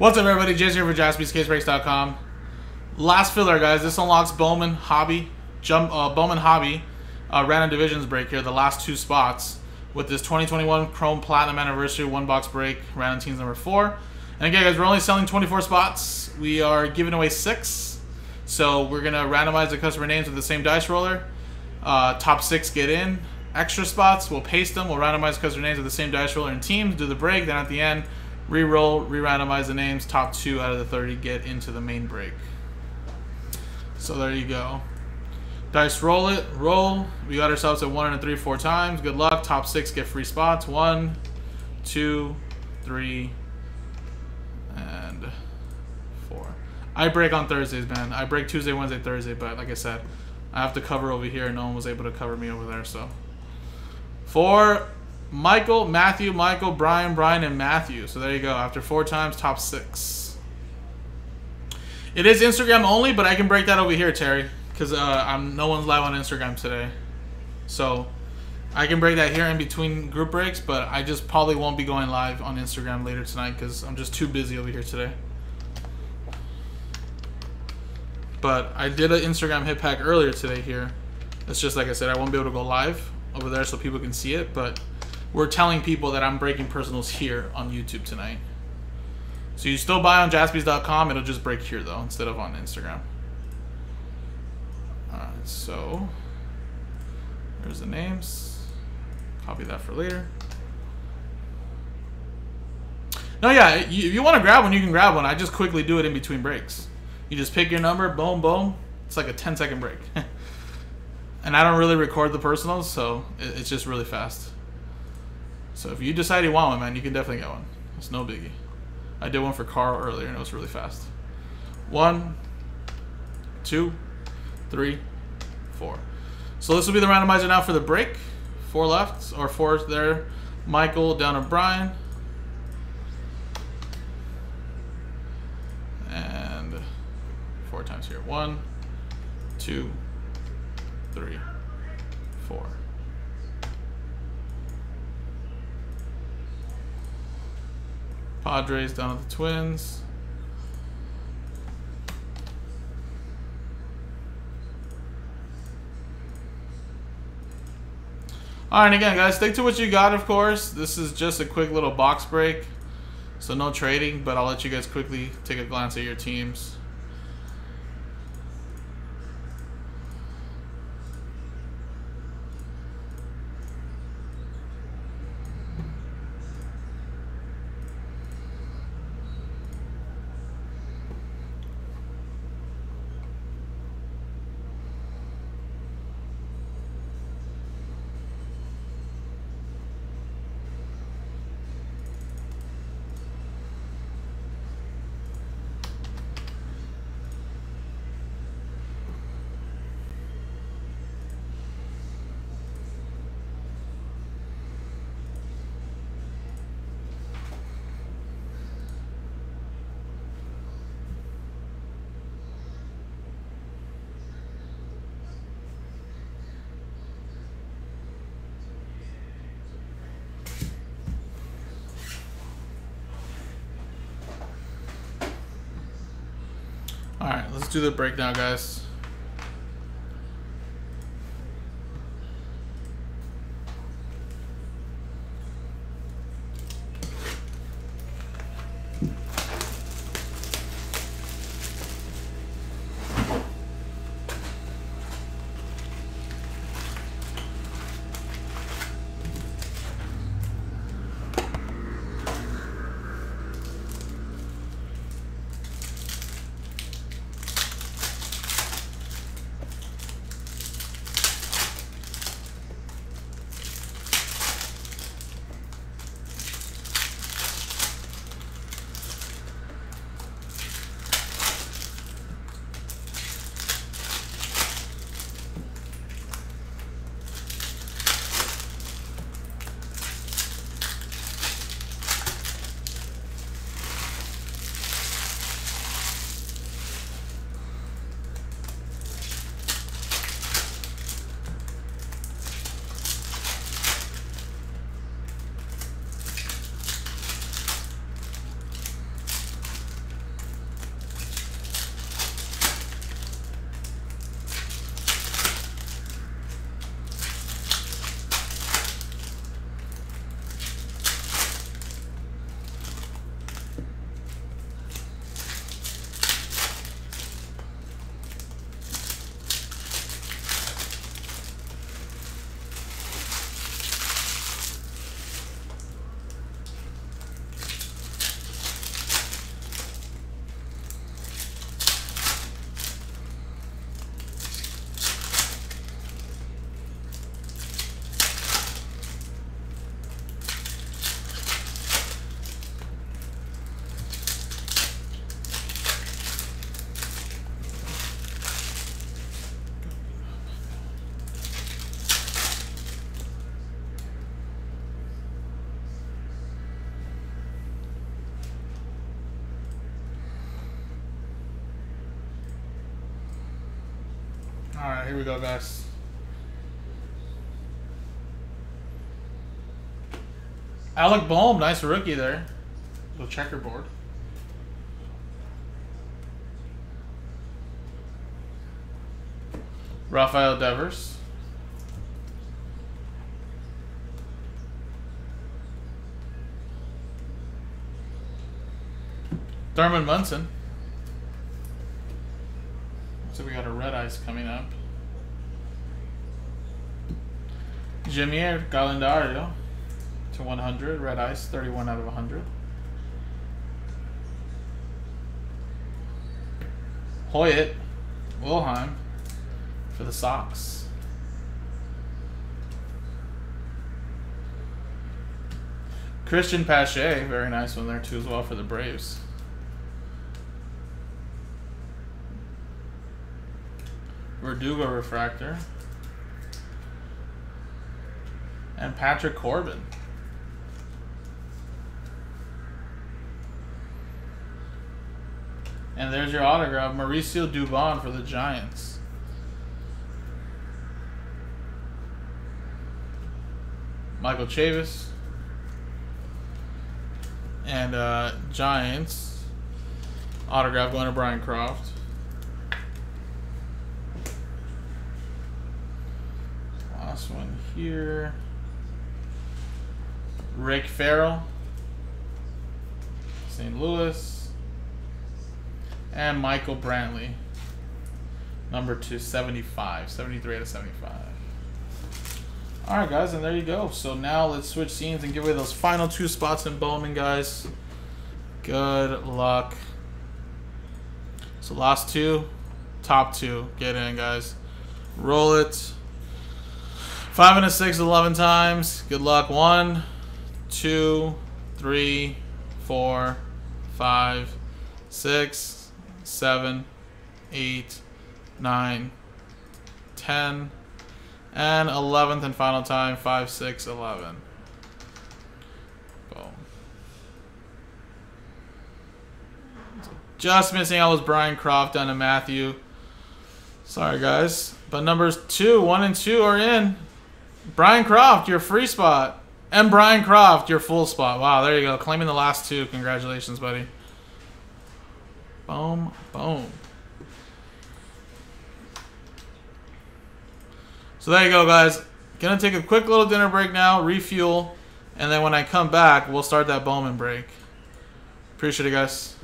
What's up, everybody? Jay's here for JaspysCaseBreaks.com. Last filler, guys. This unlocks Bowman Hobby, Jump uh, Bowman Hobby, uh, random divisions break here. The last two spots with this 2021 Chrome Platinum Anniversary one box break, random teams number four. And again, guys, we're only selling 24 spots. We are giving away six, so we're gonna randomize the customer names with the same dice roller. Uh, top six get in. Extra spots, we'll paste them. We'll randomize customer names with the same dice roller and teams. Do the break. Then at the end re-roll, re-randomize the names, top two out of the 30 get into the main break. So there you go. Dice roll it, roll. We got ourselves at one and a three, four times. Good luck. Top six get free spots. One, two, three, and four. I break on Thursdays, man. I break Tuesday, Wednesday, Thursday, but like I said, I have to cover over here. No one was able to cover me over there, so. Four, Michael, Matthew, Michael, Brian, Brian, and Matthew. So there you go. After four times, top six. It is Instagram only, but I can break that over here, Terry, because uh, I'm no one's live on Instagram today. So I can break that here in between group breaks, but I just probably won't be going live on Instagram later tonight because I'm just too busy over here today. But I did an Instagram hit pack earlier today here. It's just like I said, I won't be able to go live over there so people can see it, but we're telling people that I'm breaking personals here on YouTube tonight. So you still buy on jaspys.com, it'll just break here though, instead of on Instagram. Alright, so there's the names. Copy that for later. No, yeah, if you want to grab one, you can grab one. I just quickly do it in between breaks. You just pick your number, boom, boom. It's like a 10 second break. and I don't really record the personals, so it's just really fast. So if you decide you want one, man, you can definitely get one. It's no biggie. I did one for Carl earlier, and it was really fast. One, two, three, four. So this will be the randomizer now for the break. Four left, or four there. Michael down to Brian. And four times here. One, two, three, four. Padres down at the Twins. Alright, again, guys, stick to what you got, of course. This is just a quick little box break. So no trading, but I'll let you guys quickly take a glance at your teams. Alright, let's do the break now, guys. Alright, here we go, guys. Alec Bohm, nice rookie there. Little checkerboard. Rafael Devers. Thurman Munson. So ice coming up. Jamier Galendario to 100. Red ice, 31 out of 100. Hoyt Wilhelm for the Sox. Cristian Pache, very nice one there too as well for the Braves. Verdugo Refractor. And Patrick Corbin. And there's your autograph, Mauricio Dubon for the Giants. Michael Chavis. And uh, Giants. Autograph going to Brian Croft. Last one here. Rick Ferrell. St. Louis. And Michael Brantley. Number 275. 73 out of 75. Alright, guys, and there you go. So now let's switch scenes and give away those final two spots in Bowman, guys. Good luck. So last two, top two. Get in, guys. Roll it. Five and a six, 11 times. Good luck. One, two, three, four, five, six, seven, eight, nine, ten, and 11th and final time, 5, 6, 11. Boom. just missing out was Brian Croft down to Matthew. Sorry, guys. But numbers 2, 1, and 2 are in. Brian Croft, your free spot. And Brian Croft, your full spot. Wow, there you go. Claiming the last two. Congratulations, buddy. Boom, boom. So there you go, guys. Gonna take a quick little dinner break now, refuel, and then when I come back, we'll start that Bowman break. Appreciate it, guys.